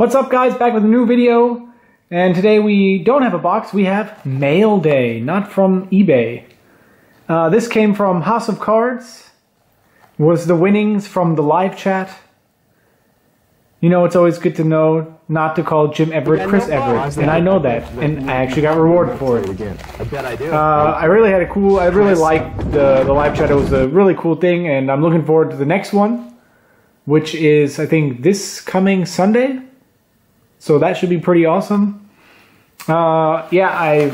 What's up guys, back with a new video. And today we don't have a box, we have mail day, not from eBay. Uh, this came from Hoss of Cards. Was the winnings from the live chat. You know, it's always good to know not to call Jim Everett Chris Everett, and I know that, and I actually got rewarded for it. I bet I do. Uh, I really had a cool, I really liked the, the live chat, it was a really cool thing, and I'm looking forward to the next one, which is, I think, this coming Sunday. So that should be pretty awesome. Uh, yeah, I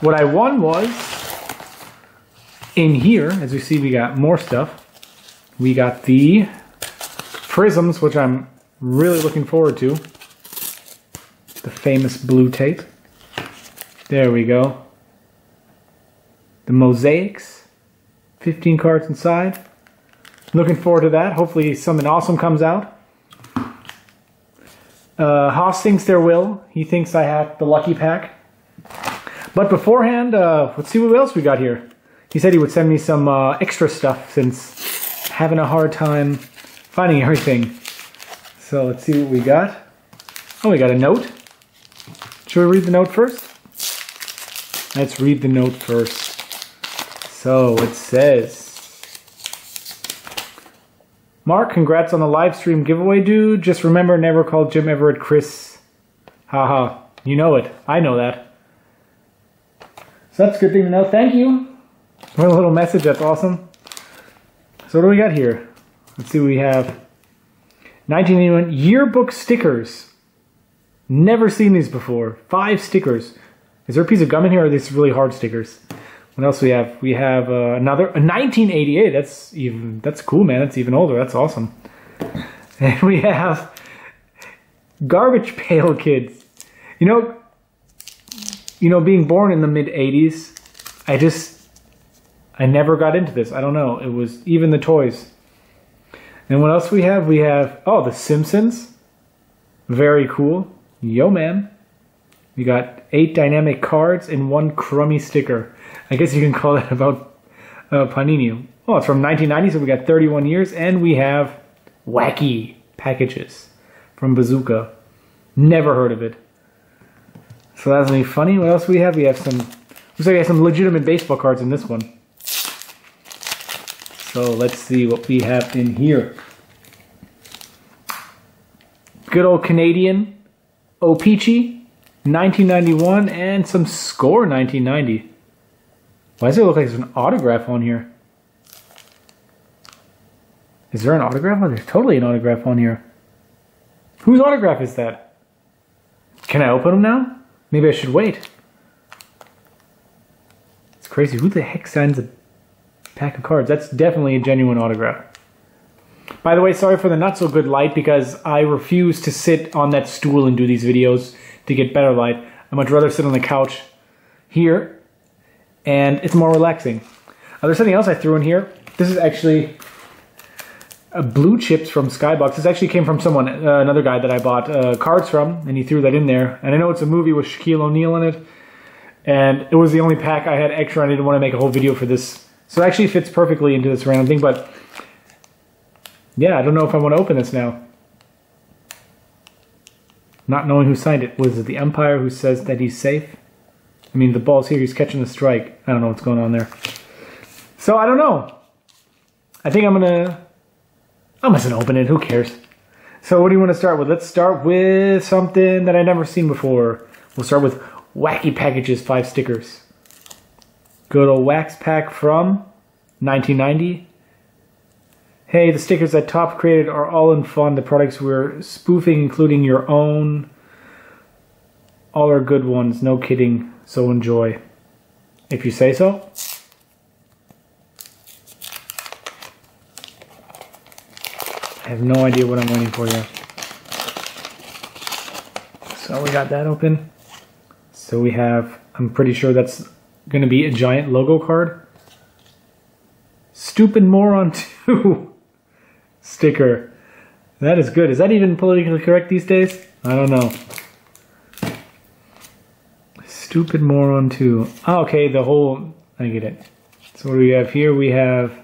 what I won was in here, as you see, we got more stuff. We got the Prizms, which I'm really looking forward to. The famous blue tape. There we go. The mosaics, 15 cards inside. Looking forward to that. Hopefully something awesome comes out. Uh, Hoss thinks there will. He thinks I have the lucky pack. But beforehand, uh, let's see what else we got here. He said he would send me some uh, extra stuff since having a hard time finding everything. So let's see what we got. Oh, we got a note. Should we read the note first? Let's read the note first. So it says, Mark, congrats on the live stream giveaway, dude. Just remember, never call Jim Everett Chris. Haha. You know it. I know that. So that's a good thing to know. Thank you for a little message. That's awesome. So what do we got here? Let's see. We have 1981 yearbook stickers. Never seen these before. Five stickers. Is there a piece of gum in here, or are these really hard stickers? What else we have? We have uh, another a 1988. That's even that's cool, man. That's even older. That's awesome. And we have Garbage Pail Kids. You know, you know, being born in the mid 80s, I just I never got into this. I don't know. It was even the toys. And what else we have? We have oh, The Simpsons. Very cool. Yo, man. We got eight dynamic cards and one crummy sticker. I guess you can call that about uh, Panini. Oh, it's from 1990, so we got 31 years, and we have wacky packages from Bazooka. Never heard of it. So that's be funny. What else we have? We have some. Looks like we have some legitimate baseball cards in this one. So let's see what we have in here. Good old Canadian O-Pee-Chee, 1991, and some Score 1990. Why does it look like there's an autograph on here? Is there an autograph? Oh, there's totally an autograph on here. Whose autograph is that? Can I open them now? Maybe I should wait. It's crazy. Who the heck signs a pack of cards? That's definitely a genuine autograph. By the way, sorry for the not so good light because I refuse to sit on that stool and do these videos to get better light. I'd much rather sit on the couch here and it's more relaxing. Uh, there's something else I threw in here. This is actually a blue chips from Skybox. This actually came from someone, uh, another guy that I bought uh, cards from, and he threw that in there. And I know it's a movie with Shaquille O'Neal in it, and it was the only pack I had extra. And I didn't want to make a whole video for this, so it actually fits perfectly into this random thing. But yeah, I don't know if I want to open this now. Not knowing who signed it. Was it the Empire who says that he's safe? I mean, the ball's here. He's catching the strike. I don't know what's going on there. So I don't know. I think I'm gonna. I'm just gonna open it. Who cares? So what do you want to start with? Let's start with something that I never seen before. We'll start with Wacky Packages five stickers. Good old wax pack from 1990. Hey, the stickers that Topps created are all in fun. The products we're spoofing, including your own, all are good ones. No kidding. So enjoy. If you say so. I have no idea what I'm waiting for yet. So we got that open. So we have, I'm pretty sure that's going to be a giant logo card. Stupid Moron 2 sticker. That is good. Is that even politically correct these days? I don't know. Stupid Moron 2. Oh, ah, okay, the whole... I get it. So what do we have here? We have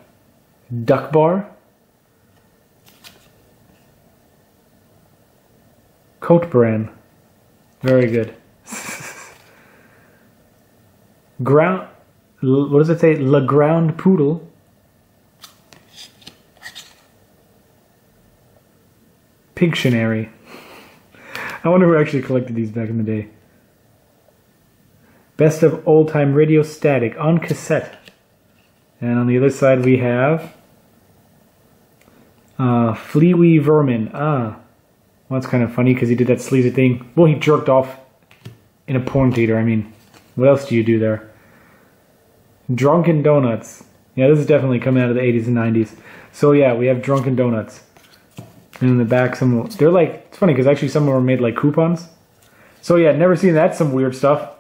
Duck Bar. Coat brand. Very good. Ground. What does it say? Le Ground Poodle. Pictionary. I wonder who actually collected these back in the day. Best of old time radio static on cassette. And on the other side we have uh, Fleawee Vermin. Ah, well, that's kind of funny because he did that sleazy thing. Well, he jerked off in a porn theater. I mean, what else do you do there? Drunken Donuts. Yeah, this is definitely coming out of the 80s and 90s. So yeah, we have Drunken Donuts. And in the back, some they're like it's funny because actually some of them are made like coupons. So yeah, never seen that. Some weird stuff.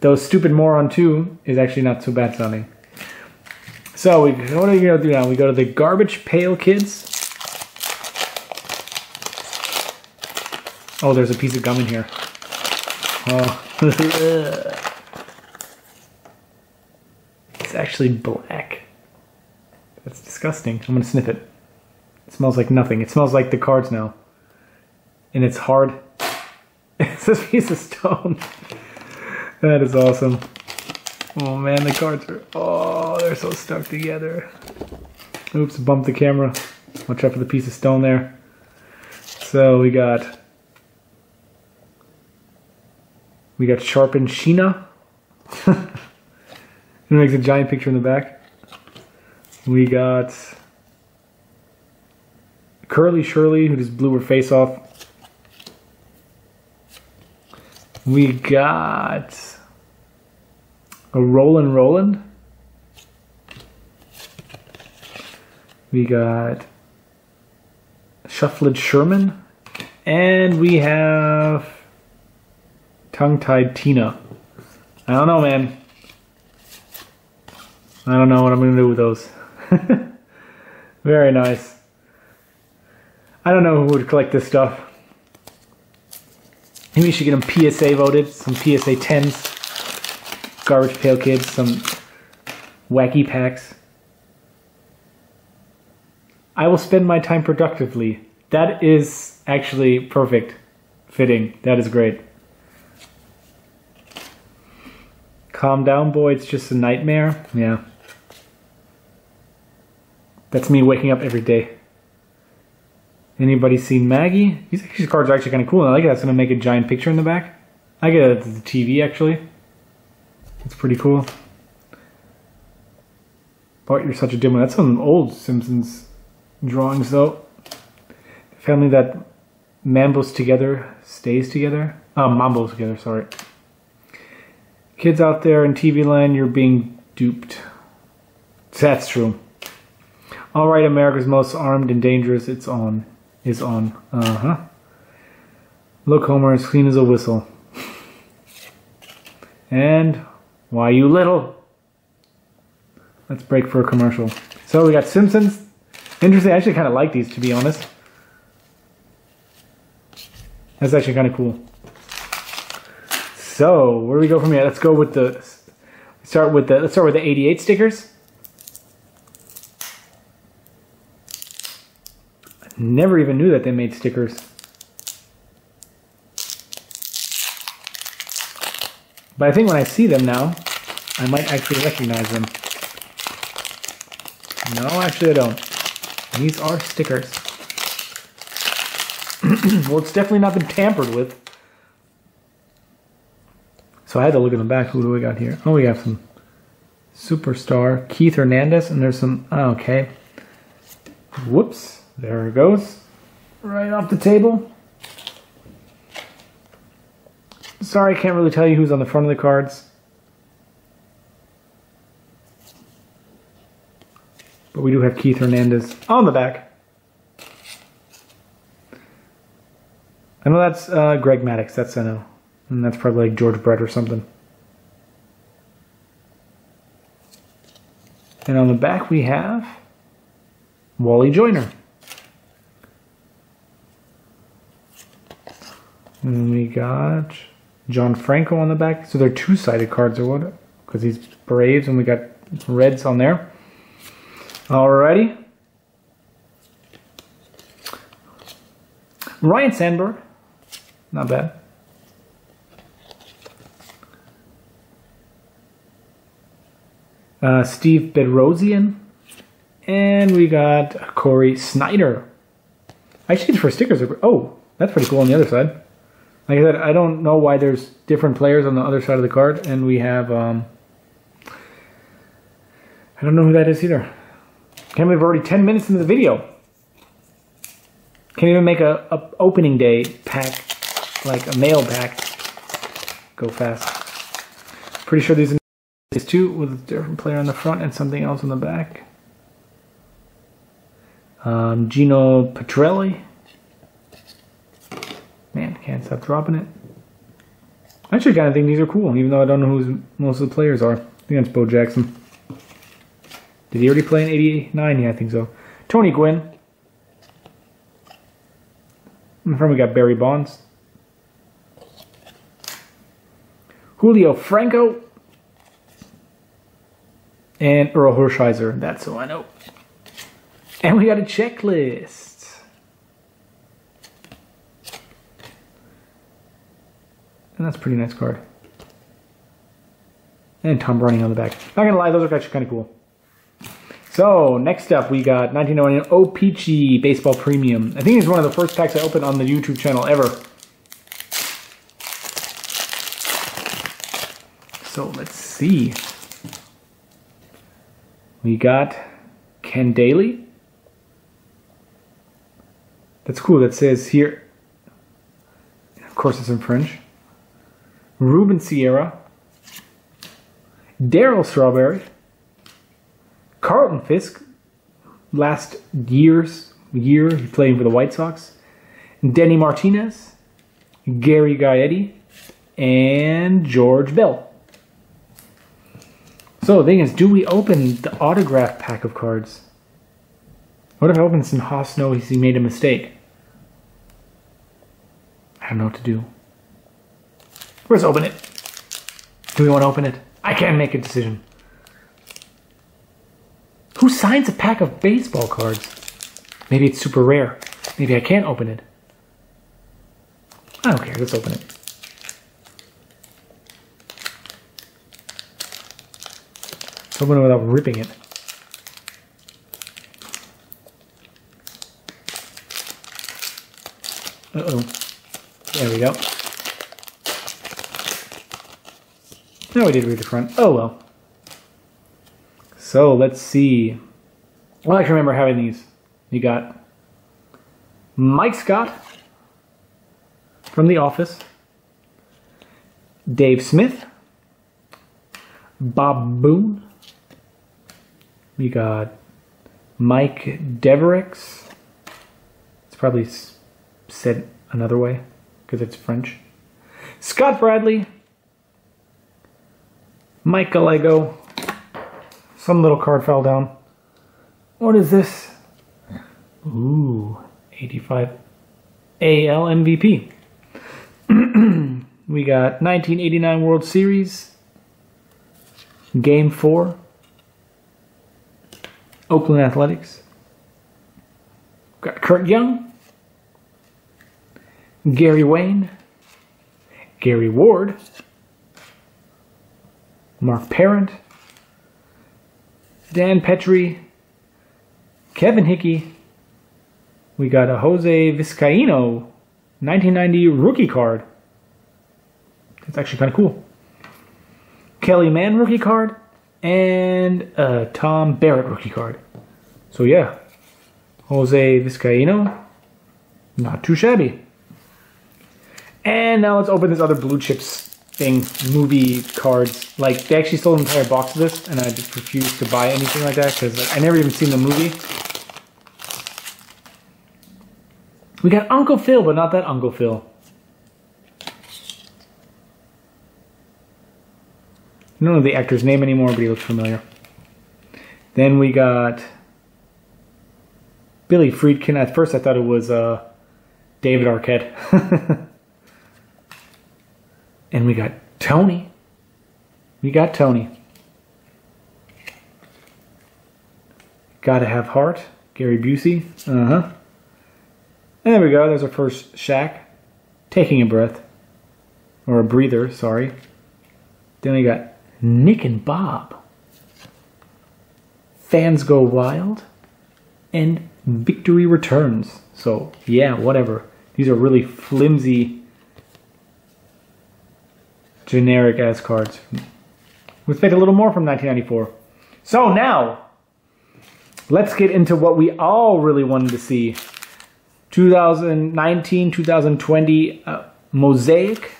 Though Stupid Moron 2 is actually not so bad sounding. So we what are we gonna do now? We go to the Garbage Pail Kids. Oh, there's a piece of gum in here. Oh. it's actually black. That's disgusting. I'm gonna sniff it. It smells like nothing. It smells like the cards now. And it's hard. it's a piece of stone. that is awesome. Oh man, the cards are, oh, they're so stuck together. Oops, bumped the camera. Watch out for the piece of stone there. So we got, we got sharpened Sheena. it makes a giant picture in the back. We got Curly Shirley, who just blew her face off. We got a Roland Roland. We got Shuffled Sherman. And we have Tongue Tied Tina. I don't know, man. I don't know what I'm going to do with those. Very nice. I don't know who would collect this stuff. Maybe we should get them PSA voted, some PSA 10s, Garbage Pail Kids, some wacky packs. I will spend my time productively. That is actually perfect. Fitting. That is great. Calm down, boy. It's just a nightmare. Yeah. That's me waking up every day. Anybody seen Maggie? These, these cards are actually kind of cool. I like it. That's going to make a giant picture in the back. I get it. The TV, actually. It's pretty cool. Bart, you're such a dim one. That's some old Simpsons drawings, though. Family that mambos together stays together. Uh, mambos together, sorry. Kids out there in TV land, you're being duped. That's true. All right, America's most armed and dangerous. It's on is on. Uh huh. Look, Homer, as clean as a whistle. and why you little? Let's break for a commercial. So we got Simpsons. Interesting. I actually kind of like these, to be honest. That's actually kind of cool. So where do we go from here? Let's go with the start with the let's start with the 88 stickers. Never even knew that they made stickers. But I think when I see them now, I might actually recognize them. No, actually I don't. These are stickers. well, it's definitely not been tampered with. So I had to look in the back. Who do we got here? Oh, we have some superstar Keith Hernandez, and there's some. Oh, okay. Whoops. There it goes. Right off the table. Sorry, I can't really tell you who's on the front of the cards. But we do have Keith Hernandez on the back. I know that's uh, Greg Maddux. That's I know. And that's probably like George Brett or something. And on the back we have Wally Joyner. And we got John Franco on the back. So they're two-sided cards or what? Because he's Braves and we got Reds on there. Alrighty. Ryne Sandberg, Not bad. Uh, Steve Bedrosian. And we got Cory Snyder. I actually, for stickers, are, oh, that's pretty cool on the other side. Like I said, I don't know why there's different players on the other side of the card, and we have, um, I don't know who that is either. Can't believe we're already 10 minutes into the video. Can't even make a, a opening day pack, like a mail pack, go fast. Pretty sure these are these two with a different player on the front and something else on the back. Um, Geno Petralli. Man, can't stop dropping it. I actually kind of think these are cool, even though I don't know who most of the players are. I think that's Bo Jackson. Did he already play in 89? Yeah, I think so. Tony Gwynn. In front we got Barry Bonds. Julio Franco. And Orel Hershiser. That's who I know. And we got a checklist. And that's a pretty nice card. And Tom Browning on the back. Not gonna lie, those are actually kind of cool. So, next up we got 1999 O-Pee-Chee Baseball Premium. I think it's one of the first packs I opened on the YouTube channel ever. So, let's see. We got Ken Dayley. That's cool. That says here, of course, it's in French. Ruben Sierra. Darryl Strawberry. Carlton Fisk. Last year's year, playing for the White Sox. Denny Martinez. Gary Gaetti. And George Bell. So the thing is, do we open the autograph pack of cards? What if I open Hoss knows he made a mistake? I don't know what to do. Let's open it. Do we want to open it? I can't make a decision. Who signs a pack of baseball cards? Maybe it's super rare. Maybe I can't open it. I don't care. Let's open it. Let's open it without ripping it. Uh-oh. There we go. No, we did read the front. Oh, well. So, let's see. I can remember having these. You got Mike Scott from The Office, Dave Smith, Bob Boone, we got Mike Devereaux. It's probably said another way because it's French. Scott Bradley, Mike Gallego. Some little card fell down. What is this? Ooh, 85 AL MVP. we got 1989 World Series, Game 4, Oakland Athletics. Got Curt Young, Gary Wayne, Gary Ward, Mark Parent, Dan Petry, Kevin Hickey. We got a Jose Vizcaino 1990 rookie card. That's actually kind of cool. Kelly Mann rookie card and a Tom Barrett rookie card. So yeah, Jose Vizcaino, not too shabby. And now let's open this other blue chips thing, movie cards. Like they actually sold an entire box of this, and I just refused to buy anything like that because like, I never even seen the movie. We got Uncle Phil, but not that Uncle Phil. I don't know the actor's name anymore, but he looks familiar. Then we got Billy Friedkin. At first, I thought it was uh, David Arquette. and we got Tony. We got Tony. Gotta have heart. Gary Busey. Uh huh. And there we go. There's our first Shaq. taking a breath. Or a breather, sorry. Then we got Nick and Bob. Fans Go Wild. And Victory Returns. So, yeah, whatever. These are really flimsy, generic ass cards. Expect a little more from 1994. So now, let's get into what we all really wanted to see. 2019, 2020 uh, Mosaic.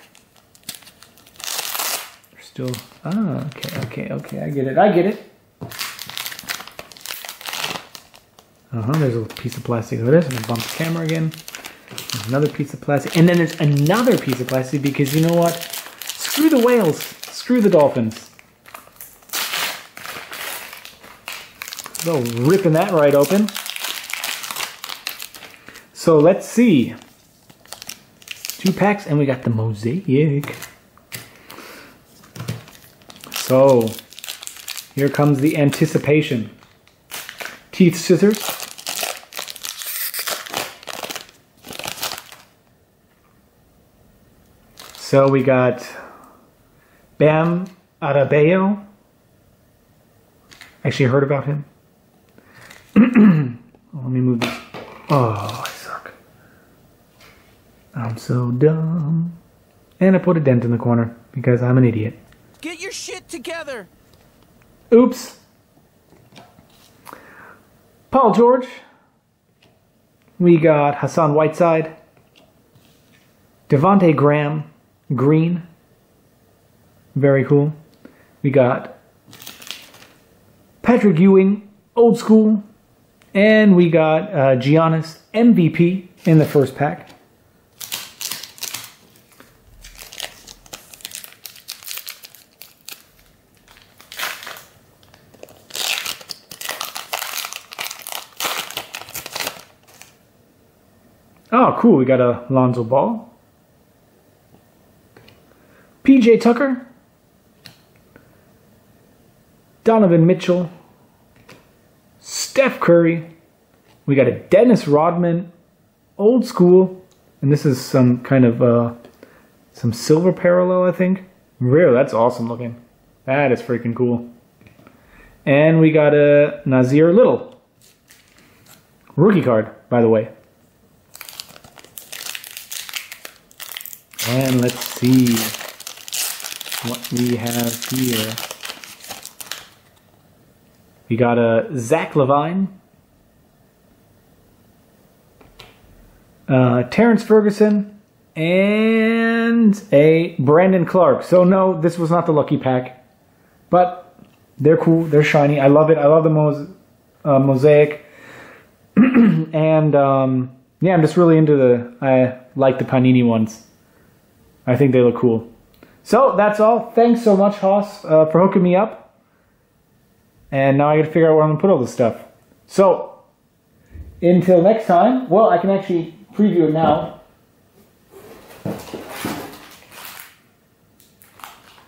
Still, ah, okay, okay, okay, I get it, I get it. Uh-huh, there's a piece of plastic of this, and I bump the camera again. There's another piece of plastic, and then there's another piece of plastic because you know what? Screw the whales, screw the dolphins. So ripping that right open. So let's see. Two packs, and we got the mosaic. So here comes the anticipation. Teeth scissors. So we got Bam Adebayo. Actually heard about him. Let me move this. Oh, I suck. I'm so dumb. And I put a dent in the corner because I'm an idiot. Get your shit together. Oops. Paul George. We got Hassan Whiteside. Devonte Graham. Green. Very cool. We got Patrick Ewing. Old school. And we got uh, Giannis MVP in the first pack. Oh, cool. We got a Lonzo Ball. PJ Tucker. Donovan Mitchell. Steph Curry. We got a Dennis Rodman. Old school. And this is some kind of uh, some silver parallel, I think. Really, that's awesome looking. That is freaking cool. And we got a Nassir Little. Rookie card, by the way. And let's see what we have here. We got a Zach LaVine, uh, Terrence Ferguson, and a Brandon Clarke. So no, this was not the lucky pack, but they're cool. They're shiny. I love it. I love the mos- uh, mosaic, and um, yeah, I'm just really into the. I like the Panini ones. I think they look cool. So that's all. Thanks so much, Hoss, uh, for hooking me up. And now I got to figure out where I'm to put all this stuff. So until next time, well, I can actually preview it now.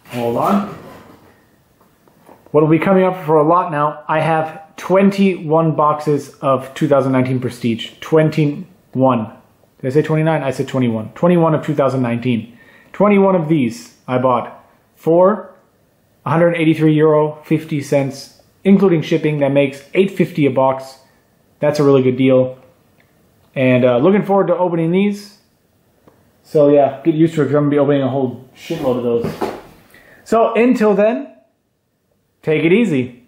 Hold on. What will be coming up for a lot now? I have 21 boxes of 2019 Prestige. 21. Did I say 29? I said 21. 21 of 2019. 21 of these I bought for 183 euro 50 cents including shipping that makes 850 a box. That's a really good deal. And uh, looking forward to opening these. So yeah get used to it i'm gonna be opening a whole shitload of those. So until then take it easy